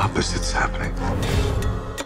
opposite's happening.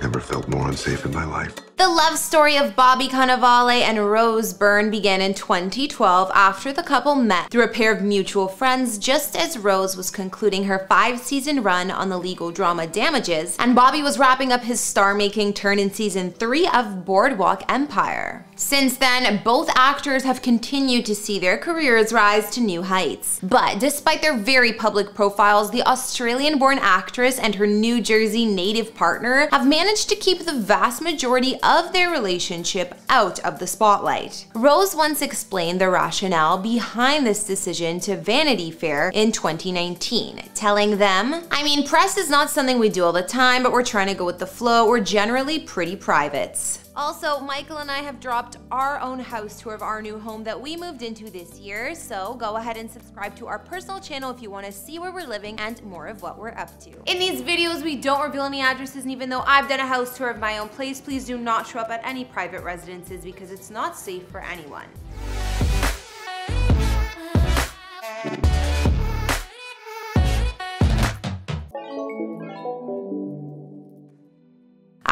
Never felt more unsafe in my life. The love story of Bobby Cannavale and Rose Byrne began in 2012 after the couple met through a pair of mutual friends just as Rose was concluding her five-season run on the legal drama Damages, and Bobby was wrapping up his star-making turn in season 3 of Boardwalk Empire. Since then, both actors have continued to see their careers rise to new heights. But despite their very public profiles, the Australian-born actress and her New Jersey native partner have managed to keep the vast majority of their relationship out of the spotlight. Rose once explained the rationale behind this decision to Vanity Fair in 2019, telling them, I mean, press is not something we do all the time, but we're trying to go with the flow. We're generally pretty private. Also, Michael and I have dropped our own house tour of our new home that we moved into this year, so go ahead and subscribe to our personal channel if you want to see where we're living and more of what we're up to. In these videos, we don't reveal any addresses, and even though I've done a house tour of my own place, please do not show up at any private residences because it's not safe for anyone.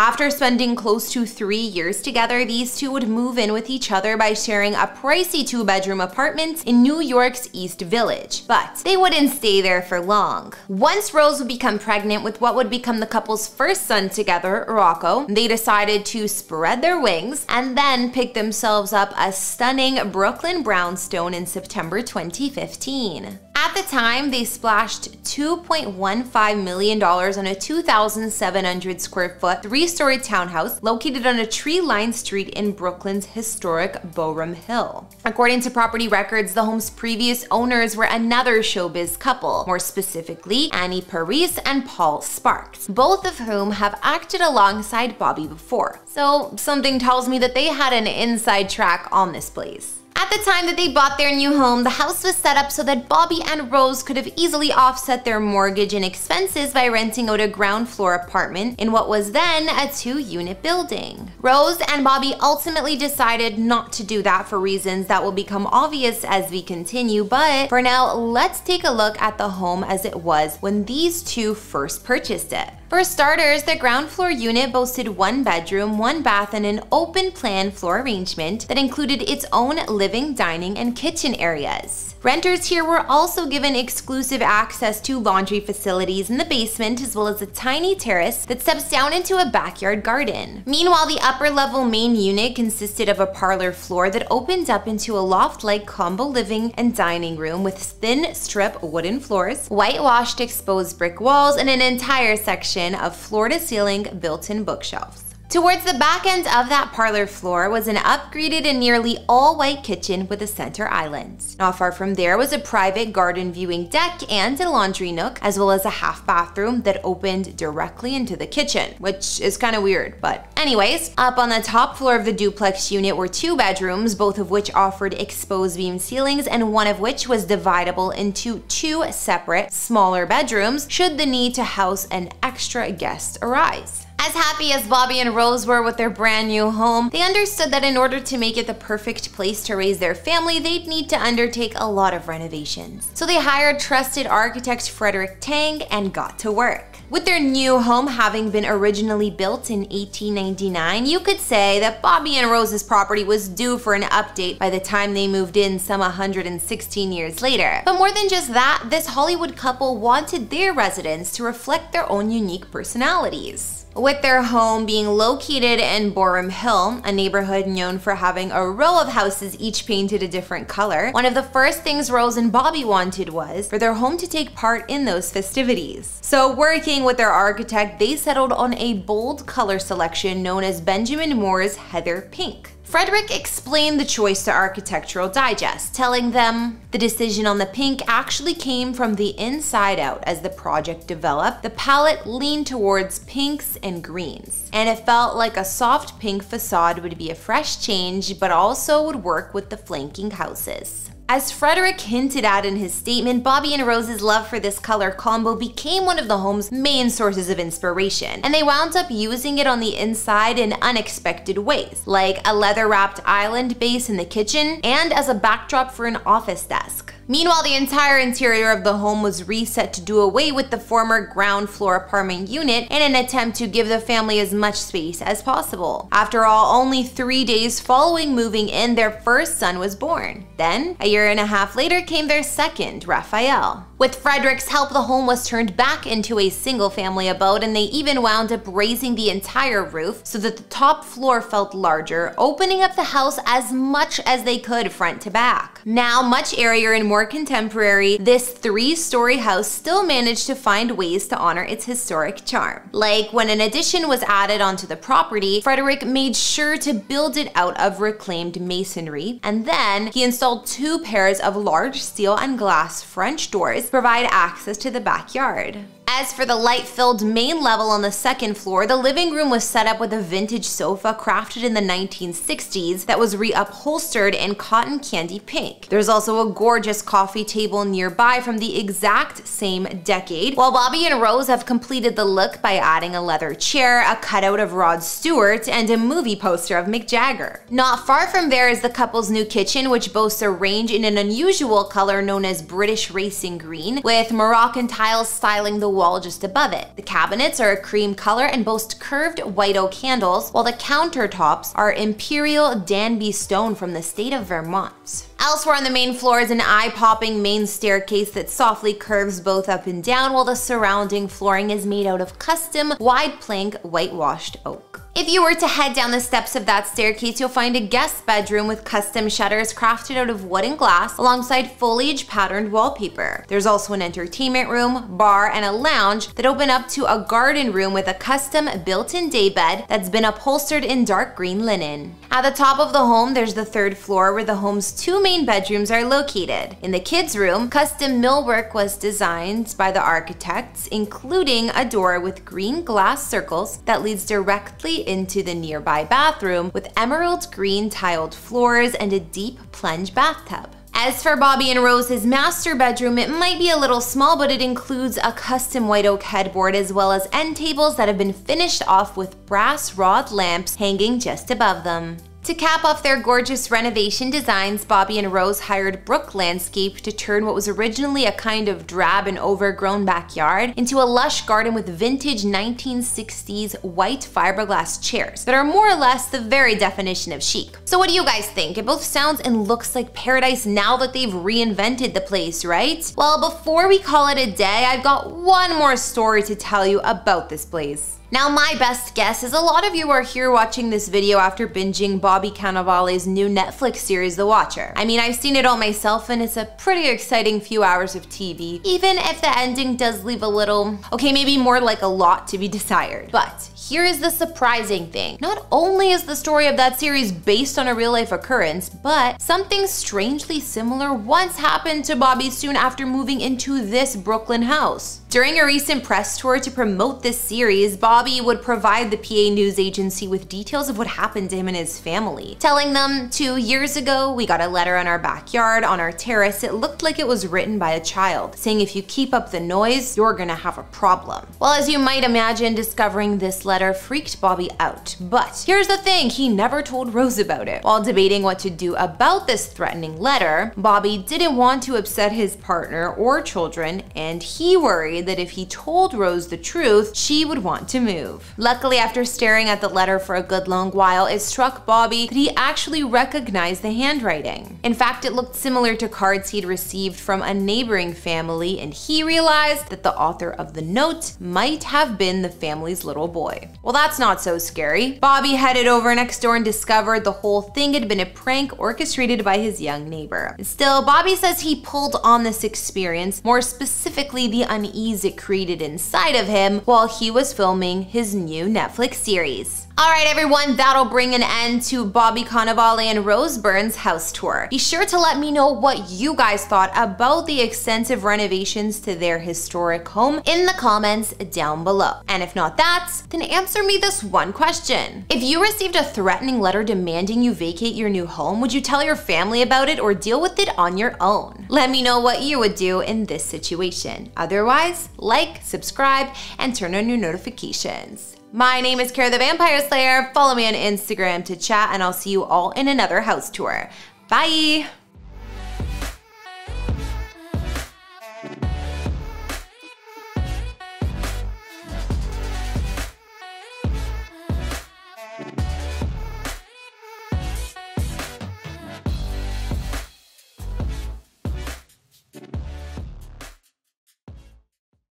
After spending close to three years together, these two would move in with each other by sharing a pricey two bedroom apartment in New York's East Village. But they wouldn't stay there for long. Once Rose would become pregnant with what would become the couple's first son together, Rocco, they decided to spread their wings and then pick themselves up a stunning Brooklyn brownstone in September 2015. At the time, they splashed $2.15 million on a 2,700 square foot, three story townhouse located on a tree lined street in Brooklyn's historic Boerum Hill. According to property records, the home's previous owners were another showbiz couple, more specifically, Annie Parisse and Paul Sparks, both of whom have acted alongside Bobby before. So something tells me that they had an inside track on this place. At the time that they bought their new home, the house was set up so that Bobby and Rose could have easily offset their mortgage and expenses by renting out a ground floor apartment in what was then a two-unit building. Rose and Bobby ultimately decided not to do that for reasons that will become obvious as we continue, but for now, let's take a look at the home as it was when these two first purchased it. For starters, the ground floor unit boasted one bedroom, one bath, and an open plan floor arrangement that included its own living, dining, and kitchen areas. Renters here were also given exclusive access to laundry facilities in the basement as well as a tiny terrace that steps down into a backyard garden. Meanwhile, the upper level main unit consisted of a parlor floor that opened up into a loft-like combo living and dining room with thin strip wooden floors, whitewashed exposed brick walls, and an entire section of floor-to-ceiling built-in bookshelves. Towards the back end of that parlor floor was an upgraded and nearly all-white kitchen with a center island. Not far from there was a private garden viewing deck and a laundry nook, as well as a half bathroom that opened directly into the kitchen, which is kind of weird, but anyways. Up on the top floor of the duplex unit were two bedrooms, both of which offered exposed beam ceilings and one of which was dividable into two separate, smaller bedrooms should the need to house an extra guest arise. As happy as Bobby and Rose were with their brand new home, they understood that in order to make it the perfect place to raise their family, they'd need to undertake a lot of renovations. So they hired trusted architect Frederick Tang and got to work. With their new home having been originally built in 1899, you could say that Bobby and Rose's property was due for an update by the time they moved in some 116 years later. But more than just that, this Hollywood couple wanted their residence to reflect their own unique personalities. With their home being located in Boerum Hill, a neighborhood known for having a row of houses each painted a different color, one of the first things Rose and Bobby wanted was for their home to take part in those festivities. So working with their architect, they settled on a bold color selection known as Benjamin Moore's Heather Pink. Frederick explained the choice to Architectural Digest, telling them the decision on the pink actually came from the inside out as the project developed. The palette leaned towards pinks and greens, and it felt like a soft pink facade would be a fresh change, but also would work with the flanking houses. As Frederick hinted at in his statement, Bobby and Rose's love for this color combo became one of the home's main sources of inspiration, and they wound up using it on the inside in unexpected ways, like a leather-wrapped island base in the kitchen and as a backdrop for an office desk. Meanwhile, the entire interior of the home was reset to do away with the former ground floor apartment unit in an attempt to give the family as much space as possible. After all, only three days following moving in, their first son was born. Then, a year and a half later, came their second, Raphael. With Frederick's help, the home was turned back into a single family abode, and they even wound up raising the entire roof so that the top floor felt larger, opening up the house as much as they could front to back. Now, much airier and more contemporary, this three story house still managed to find ways to honor its historic charm. Like when an addition was added onto the property, Frederick made sure to build it out of reclaimed masonry, and then he installed two pairs of large steel and glass French doors provide access to the backyard. As for the light-filled main level on the second floor, the living room was set up with a vintage sofa crafted in the 1960s that was reupholstered in cotton candy pink. There's also a gorgeous coffee table nearby from the exact same decade, while Bobby and Rose have completed the look by adding a leather chair, a cutout of Rod Stewart, and a movie poster of Mick Jagger. Not far from there is the couple's new kitchen, which boasts a range in an unusual color known as British Racing Green, with Moroccan tiles styling the wall just above it. The cabinets are a cream color and boast curved white oak handles, while the countertops are imperial Danby stone from the state of Vermont. Elsewhere on the main floor is an eye-popping main staircase that softly curves both up and down while the surrounding flooring is made out of custom wide plank whitewashed oak. If you were to head down the steps of that staircase, you'll find a guest bedroom with custom shutters crafted out of wood and glass alongside foliage patterned wallpaper. There's also an entertainment room, bar, and a lounge that open up to a garden room with a custom built-in daybed that's been upholstered in dark green linen. At the top of the home, there's the third floor where the home's two main bedrooms are located. In the kids' room, custom millwork was designed by the architects, including a door with green glass circles that leads directly into the nearby bathroom with emerald green tiled floors and a deep plunge bathtub. As for Bobby and Rose's master bedroom, it might be a little small, but it includes a custom white oak headboard as well as end tables that have been finished off with brass rod lamps hanging just above them. To cap off their gorgeous renovation designs, Bobby and Rose hired Brook Landscape to turn what was originally a kind of drab and overgrown backyard into a lush garden with vintage 1960s white fiberglass chairs that are more or less the very definition of chic. So what do you guys think? It both sounds and looks like paradise now that they've reinvented the place, right? Well, before we call it a day, I've got one more story to tell you about this place. Now my best guess is a lot of you are here watching this video after binging Bobby Cannavale's new Netflix series The Watcher. I mean I've seen it all myself and it's a pretty exciting few hours of TV, even if the ending does leave a little, okay maybe more like a lot to be desired. But here is the surprising thing. Not only is the story of that series based on a real life occurrence, but something strangely similar once happened to Bobby soon after moving into this Brooklyn house. During a recent press tour to promote this series, Bobby would provide the PA news agency with details of what happened to him and his family, telling them, two years ago, we got a letter on our backyard, on our terrace. It looked like it was written by a child, saying if you keep up the noise, you're gonna have a problem. Well, as you might imagine, discovering this letter freaked Bobby out. But here's the thing, he never told Rose about it. While debating what to do about this threatening letter, Bobby didn't want to upset his partner or children, and he worried that if he told Rose the truth, she would want to move. Luckily, after staring at the letter for a good long while, it struck Bobby that he actually recognized the handwriting. In fact, it looked similar to cards he'd received from a neighboring family, and he realized that the author of the note might have been the family's little boy. Well, that's not so scary. Bobby headed over next door and discovered the whole thing had been a prank orchestrated by his young neighbor. Still, Bobby says he pulled on this experience, more specifically the unease it created inside of him while he was filming his new Netflix series. Alright everyone, that'll bring an end to Bobby Cannavale and Rose Byrne's house tour. Be sure to let me know what you guys thought about the extensive renovations to their historic home in the comments down below. And if not that, then answer me this one question. If you received a threatening letter demanding you vacate your new home, would you tell your family about it or deal with it on your own? Let me know what you would do in this situation. Otherwise, like, subscribe, and turn on your notifications. My name is Kara the Vampire Slayer. Follow me on Instagram to chat, and I'll see you all in another house tour. Bye!